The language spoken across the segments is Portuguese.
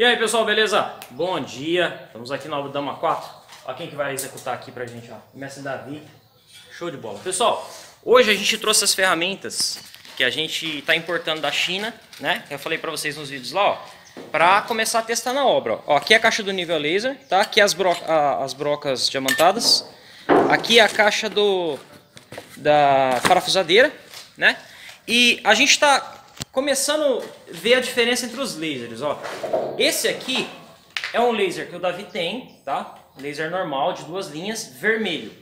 E aí pessoal, beleza? Bom dia, estamos aqui no Dama 4 Olha quem que vai executar aqui pra gente, ó. Mestre Davi, show de bola Pessoal, hoje a gente trouxe as ferramentas que a gente está importando da China né? Eu falei pra vocês nos vídeos lá, ó Pra começar a testar na obra, ó. Aqui é a caixa do nível laser, tá? Aqui as, bro as brocas diamantadas Aqui é a caixa do da parafusadeira, né? E a gente está começando a ver a diferença entre os lasers, ó. Esse aqui é um laser que o Davi tem, tá? Laser normal, de duas linhas, vermelho.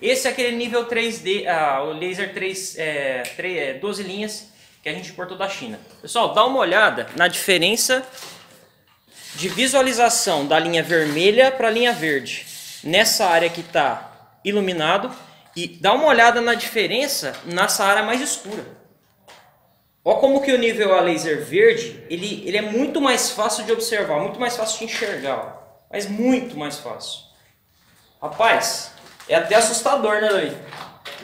Esse é aquele nível 3D, ah, o laser 3, é, 3, 12 é, linhas que a gente importou da China. Pessoal, dá uma olhada na diferença de visualização da linha vermelha para a linha verde. Nessa área que está iluminado e dá uma olhada na diferença nessa área mais escura. Olha como que o nível a laser verde, ele, ele é muito mais fácil de observar, muito mais fácil de enxergar. Ó. Mas muito mais fácil. Rapaz, é até assustador, né, David?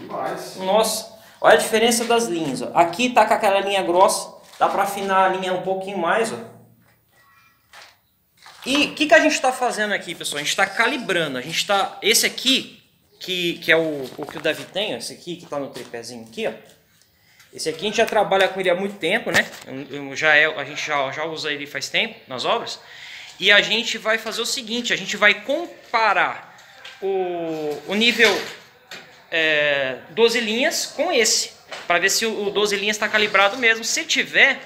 Demais. Nossa, olha a diferença das linhas. Ó. Aqui tá com aquela linha grossa, dá para afinar a linha um pouquinho mais, ó. E o que, que a gente está fazendo aqui, pessoal? A gente está calibrando. A gente está. Esse aqui, que, que é o, o que o Davi tem, ó, esse aqui que está no tripézinho aqui, ó. Esse aqui a gente já trabalha com ele há muito tempo, né? Já é, a gente já, já usa ele faz tempo nas obras. E a gente vai fazer o seguinte, a gente vai comparar o, o nível é, 12 linhas com esse. Para ver se o, o 12 linhas está calibrado mesmo. Se tiver,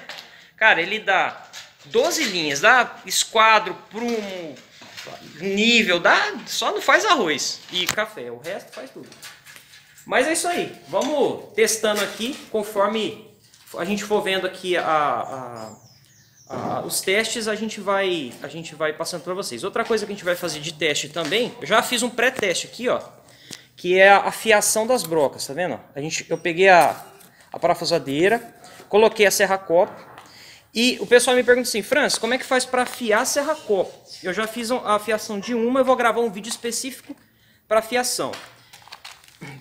cara, ele dá 12 linhas, dá esquadro, prumo, nível, dá, só não faz arroz e café. O resto faz tudo. Mas é isso aí. Vamos testando aqui conforme a gente for vendo aqui a, a, a, os testes, a gente vai a gente vai passando para vocês. Outra coisa que a gente vai fazer de teste também, eu já fiz um pré-teste aqui, ó, que é a afiação das brocas, tá vendo? A gente, eu peguei a, a parafusadeira, coloquei a serra-copo e o pessoal me pergunta assim, Franz, como é que faz para afiar a serra-copo? Eu já fiz a afiação de uma, eu vou gravar um vídeo específico para afiação.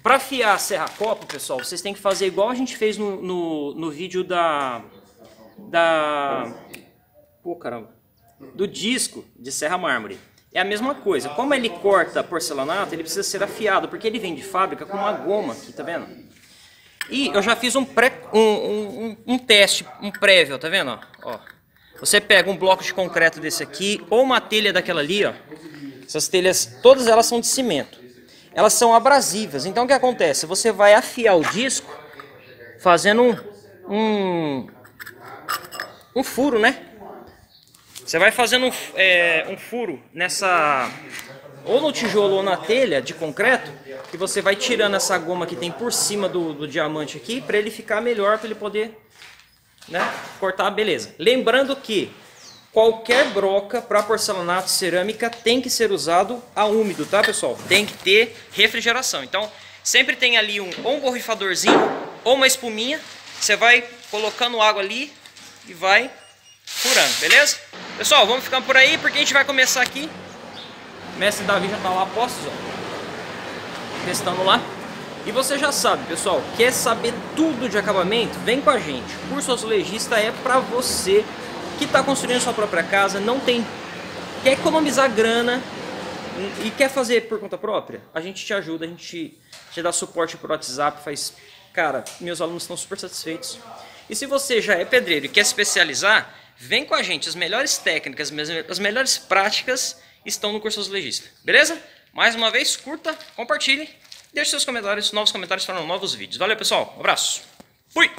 Para afiar a serra-copo, pessoal, vocês têm que fazer igual a gente fez no, no, no vídeo da... da... Pô, caramba. Do disco de serra mármore. É a mesma coisa. Como ele corta porcelanato, ele precisa ser afiado, porque ele vem de fábrica com uma goma aqui, tá vendo? E eu já fiz um, pré, um, um, um teste, um prévio, tá vendo? Ó, você pega um bloco de concreto desse aqui, ou uma telha daquela ali, ó. Essas telhas, todas elas são de cimento elas são abrasivas. Então o que acontece? Você vai afiar o disco fazendo um, um, um furo, né? Você vai fazendo um, é, um furo nessa ou no tijolo ou na telha de concreto que você vai tirando essa goma que tem por cima do, do diamante aqui para ele ficar melhor, para ele poder né, cortar, beleza. Lembrando que qualquer broca para porcelanato cerâmica tem que ser usado a úmido, tá pessoal? Tem que ter refrigeração. Então, sempre tem ali um, ou um borrifadorzinho ou uma espuminha. Você vai colocando água ali e vai furando, beleza? Pessoal, vamos ficando por aí porque a gente vai começar aqui. O mestre Davi já tá lá postos, ó. Testando lá. E você já sabe, pessoal, quer saber tudo de acabamento? Vem com a gente. O curso azulejista é para você que está construindo sua própria casa, não tem, quer economizar grana e quer fazer por conta própria, a gente te ajuda, a gente te dá suporte por WhatsApp, faz, cara, meus alunos estão super satisfeitos. E se você já é pedreiro e quer especializar, vem com a gente, as melhores técnicas, as melhores práticas estão no curso Legista, beleza? Mais uma vez, curta, compartilhe, deixe seus comentários, novos comentários para novos vídeos. Valeu pessoal, um abraço, fui!